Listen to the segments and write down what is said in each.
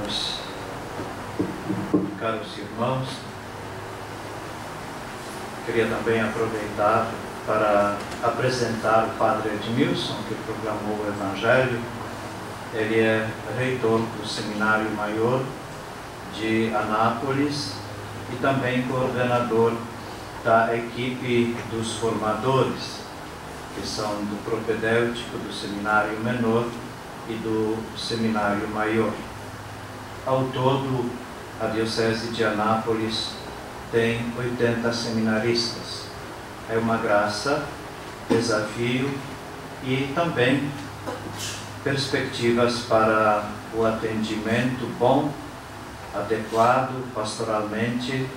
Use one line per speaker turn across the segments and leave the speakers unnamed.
caros, caros irmãos, queria também aproveitar para apresentar o Padre Edmilson, que proclamou o Evangelho. Ele é reitor do Seminário Maior de Anápolis e também coordenador da equipe dos formadores, que são do propedêutico do Seminário Menor e do Seminário Maior. Ao todo, a Diocese de Anápolis tem 80 seminaristas. É uma graça, desafio e também perspectivas para o atendimento bom, adequado pastoralmente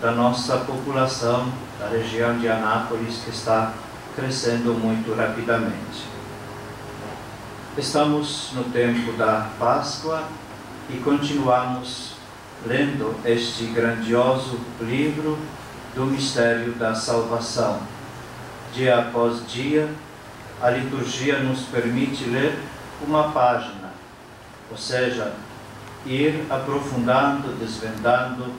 da nossa população da região de Anápolis que está crescendo muito rapidamente. Estamos no tempo da Páscoa e continuamos lendo este grandioso livro do mistério da salvação. Dia após dia, a liturgia nos permite ler uma página, ou seja, ir aprofundando, desvendando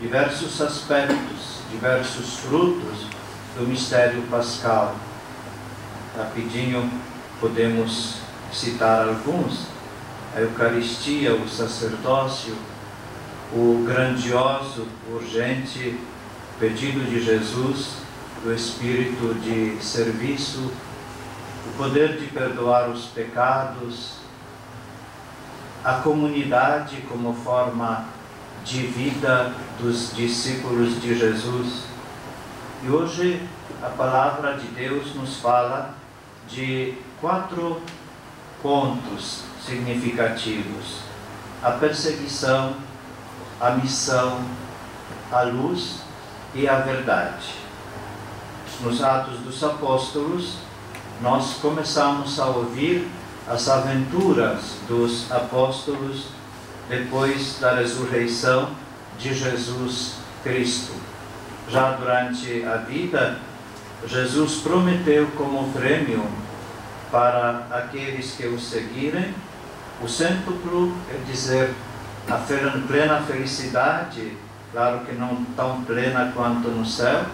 diversos aspectos, diversos frutos do mistério pascal. Rapidinho podemos citar alguns: a Eucaristia, o sacerdócio, o grandioso, urgente pedido de Jesus do espírito de serviço, o poder de perdoar os pecados, a comunidade como forma de vida dos discípulos de Jesus. E hoje a palavra de Deus nos fala de quatro pontos significativos: a perseguição, a missão, a luz e a verdade. Nos Atos dos Apóstolos, nós começamos a ouvir as aventuras dos apóstolos depois da ressurreição de Jesus Cristo. Já durante a vida, Jesus prometeu como prêmio para aqueles que o seguirem o cêntuplo, quer dizer, a plena felicidade, claro que não tão plena quanto no céu,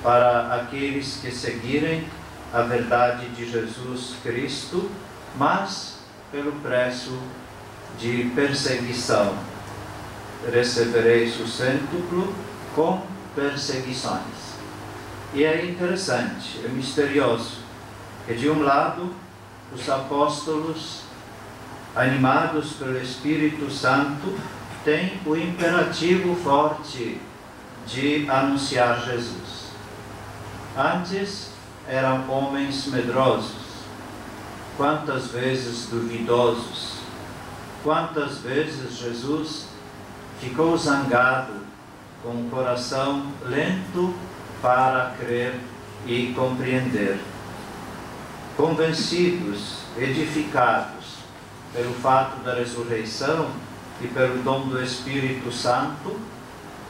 para aqueles que seguirem a verdade de Jesus Cristo, mas pelo preço de perseguição. Recebereis o cêntuplo com perseguições. E é interessante, é misterioso, que de um lado os apóstolos, animados pelo Espírito Santo, têm o imperativo forte de anunciar Jesus. Antes eram homens medrosos, quantas vezes duvidosos, Quantas vezes Jesus ficou zangado, com o coração lento para crer e compreender. Convencidos, edificados pelo fato da ressurreição e pelo dom do Espírito Santo,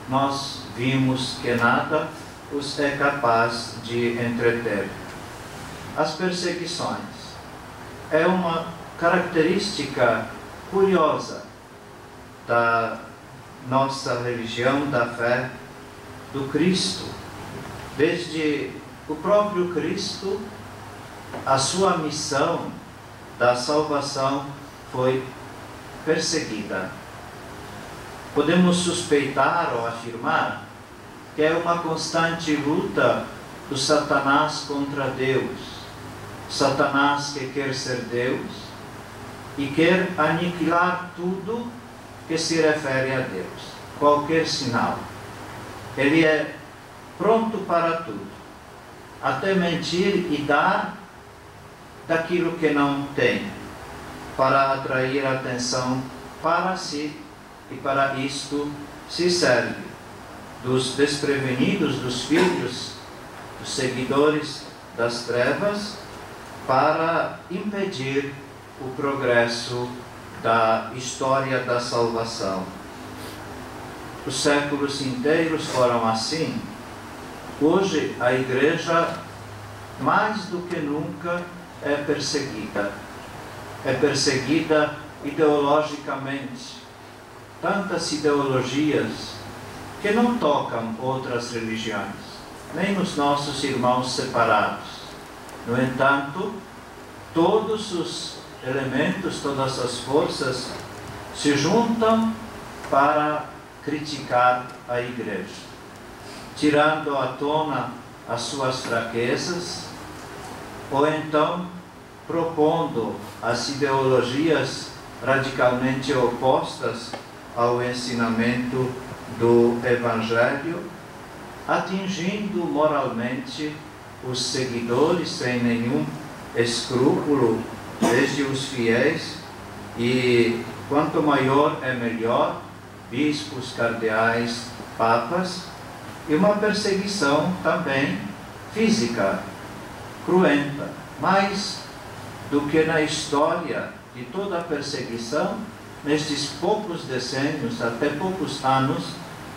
nós vimos que nada os é capaz de entreter. As perseguições é uma característica curiosa da nossa religião, da fé do Cristo. Desde o próprio Cristo, a sua missão da salvação foi perseguida. Podemos suspeitar ou afirmar que é uma constante luta do Satanás contra Deus. Satanás que quer ser Deus, e quer aniquilar tudo que se refere a Deus, qualquer sinal. Ele é pronto para tudo, até mentir e dar daquilo que não tem, para atrair a atenção para si e para isto se serve dos desprevenidos, dos filhos, dos seguidores das trevas, para impedir o progresso da história da salvação. Os séculos inteiros foram assim. Hoje a igreja, mais do que nunca, é perseguida. É perseguida ideologicamente, tantas ideologias que não tocam outras religiões, nem os nossos irmãos separados. No entanto, todos os elementos, todas as forças se juntam para criticar a igreja, tirando à tona as suas fraquezas, ou então propondo as ideologias radicalmente opostas ao ensinamento do Evangelho, atingindo moralmente os seguidores sem nenhum escrúpulo, desde os fiéis, e quanto maior é melhor, bispos, cardeais, papas, e uma perseguição também física, cruenta, mais do que na história de toda a perseguição, nestes poucos decênios, até poucos anos,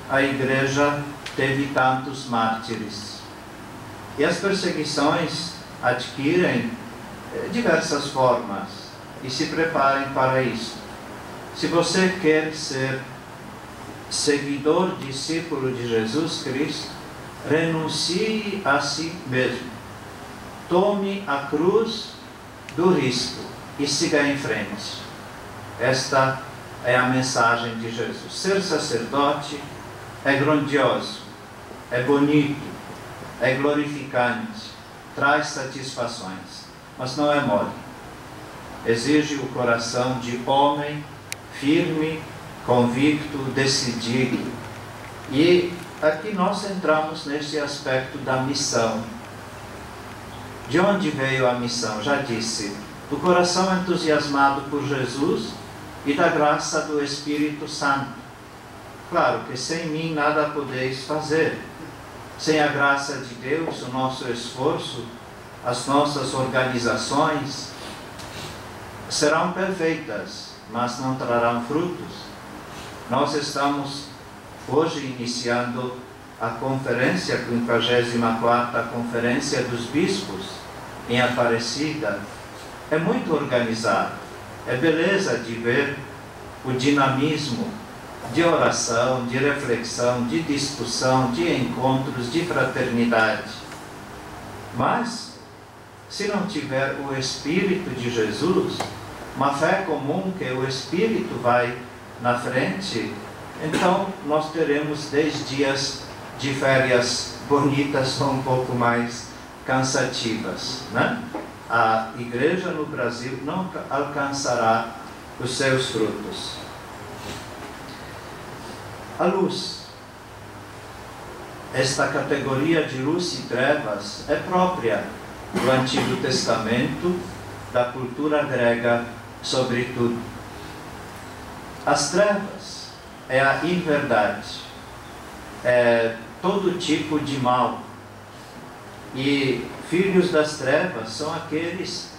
a Igreja teve tantos mártires. E as perseguições adquirem eh, diversas formas e se preparem para isso. Se você quer ser seguidor, discípulo de Jesus Cristo, renuncie a si mesmo. Tome a cruz do risco e siga em frente. Esta é a mensagem de Jesus. Ser sacerdote é grandioso, é bonito, é glorificante, traz satisfações, mas não é mole. Exige o coração de homem firme, convicto, decidido. E aqui nós entramos neste aspecto da missão. De onde veio a missão? Já disse, do coração entusiasmado por Jesus e da graça do Espírito Santo. Claro que sem mim nada podeis fazer. Sem a graça de Deus, o nosso esforço, as nossas organizações serão perfeitas, mas não trarão frutos. Nós estamos hoje iniciando a conferência, a 54 Conferência dos Bispos em Aparecida. É muito organizado é beleza de ver o dinamismo de oração, de reflexão, de discussão, de encontros, de fraternidade. Mas, se não tiver o Espírito de Jesus, uma fé comum que o Espírito vai na frente, então nós teremos dez dias de férias bonitas ou um pouco mais cansativas, né? a igreja no Brasil não alcançará os seus frutos. A luz. Esta categoria de luz e trevas é própria do Antigo Testamento, da cultura grega, sobretudo. As trevas é a inverdade, é todo tipo de mal. E Filhos das trevas são aqueles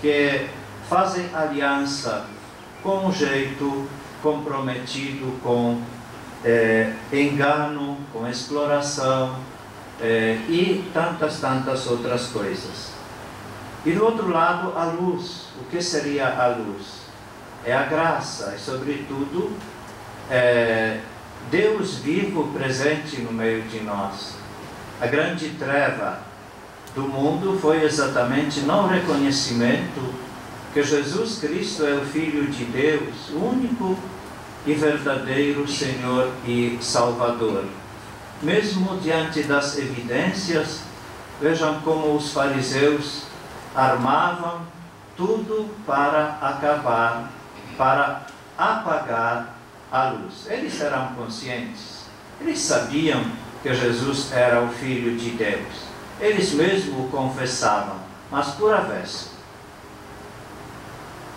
que fazem aliança com um jeito comprometido com é, engano, com exploração é, e tantas, tantas outras coisas. E do outro lado, a luz. O que seria a luz? É a graça e, sobretudo, é Deus vivo presente no meio de nós. A grande treva do mundo foi exatamente não reconhecimento que Jesus Cristo é o Filho de Deus, único e verdadeiro Senhor e Salvador. Mesmo diante das evidências, vejam como os fariseus armavam tudo para acabar, para apagar a luz. Eles eram conscientes, eles sabiam que Jesus era o Filho de Deus. Eles mesmos o confessavam, mas por avesso.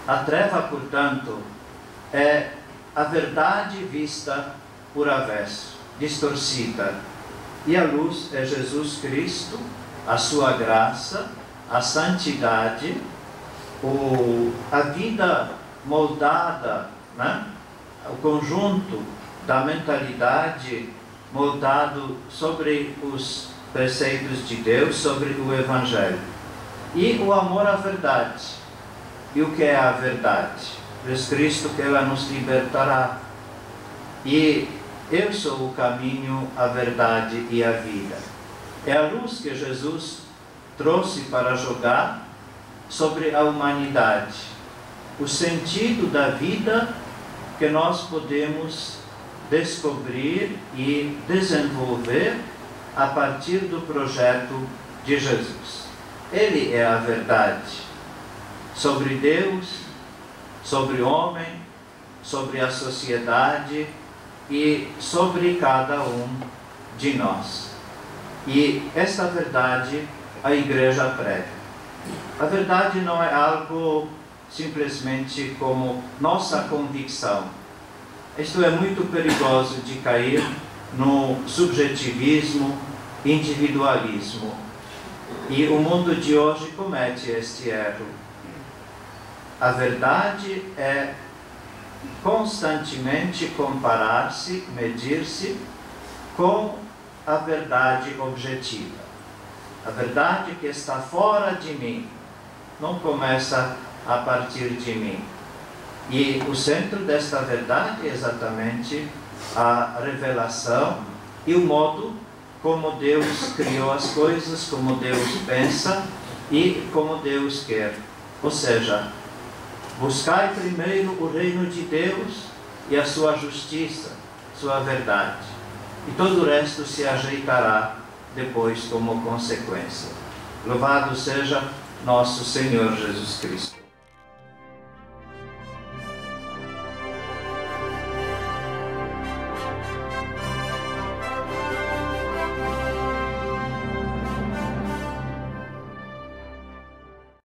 A treva, portanto, é a verdade vista por avesso, distorcida. E a luz é Jesus Cristo, a sua graça, a santidade, o, a vida moldada, né? O conjunto da mentalidade moldado sobre os preceitos de Deus sobre o Evangelho. E o amor à verdade. E o que é a verdade? Diz Cristo que ela nos libertará. E eu sou o caminho, a verdade e a vida. É a luz que Jesus trouxe para jogar sobre a humanidade, o sentido da vida que nós podemos descobrir e desenvolver a partir do projeto de Jesus. Ele é a verdade sobre Deus, sobre o homem, sobre a sociedade e sobre cada um de nós. E esta verdade a igreja prega. A verdade não é algo simplesmente como nossa convicção. Isto é muito perigoso de cair no subjetivismo, individualismo. E o mundo de hoje comete este erro. A verdade é constantemente comparar-se, medir-se com a verdade objetiva. A verdade que está fora de mim não começa a partir de mim. E o centro desta verdade é exatamente a revelação e o modo como Deus criou as coisas, como Deus pensa e como Deus quer. Ou seja, buscai primeiro o reino de Deus e a sua justiça, sua verdade. E todo o resto se ajeitará depois como consequência. Louvado seja nosso Senhor Jesus Cristo.